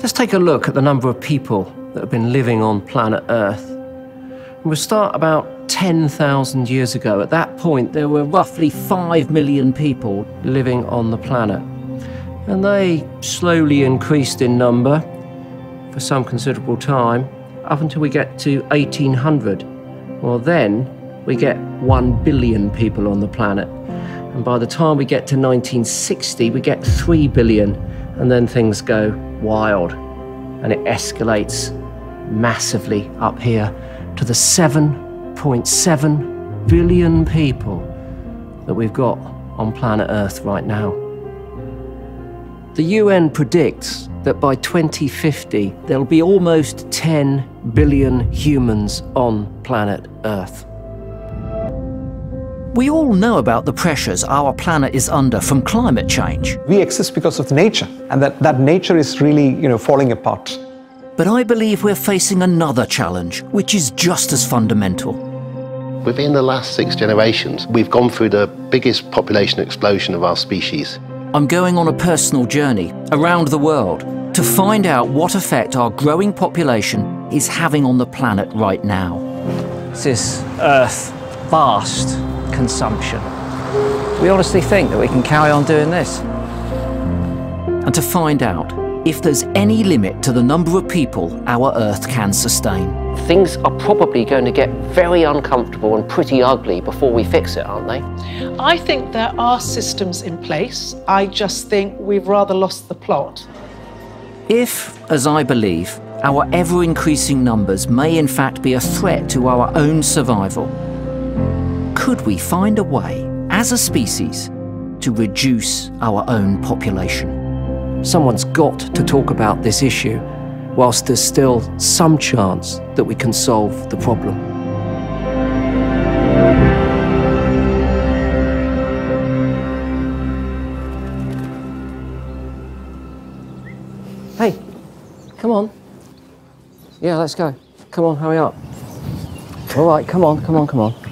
Let's take a look at the number of people that have been living on planet Earth. We'll start about 10,000 years ago. At that point, there were roughly 5 million people living on the planet. And they slowly increased in number for some considerable time up until we get to 1800. Well, then we get 1 billion people on the planet. And by the time we get to 1960, we get 3 billion, and then things go wild. And it escalates massively up here to the 7.7 billion people that we've got on planet Earth right now. The UN predicts that by 2050, there'll be almost 10 billion humans on planet Earth. We all know about the pressures our planet is under from climate change. We exist because of nature, and that, that nature is really, you know, falling apart. But I believe we're facing another challenge, which is just as fundamental. Within the last six generations, we've gone through the biggest population explosion of our species. I'm going on a personal journey around the world to find out what effect our growing population is having on the planet right now. This is Earth vast consumption. We honestly think that we can carry on doing this. And to find out if there's any limit to the number of people our Earth can sustain. Things are probably going to get very uncomfortable and pretty ugly before we fix it, aren't they? I think there are systems in place. I just think we've rather lost the plot. If, as I believe, our ever increasing numbers may in fact be a threat to our own survival, could we find a way, as a species, to reduce our own population? Someone's got to talk about this issue, whilst there's still some chance that we can solve the problem. Hey, come on. Yeah, let's go. Come on, hurry up. All right, come on, come on, come on.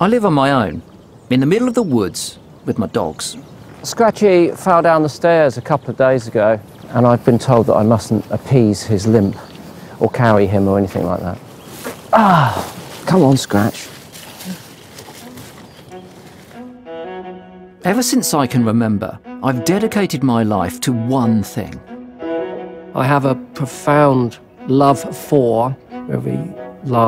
I live on my own, in the middle of the woods, with my dogs. Scratchy fell down the stairs a couple of days ago, and I've been told that I mustn't appease his limp or carry him or anything like that. Ah, come on, Scratch. Ever since I can remember, I've dedicated my life to one thing. I have a profound love for, very large.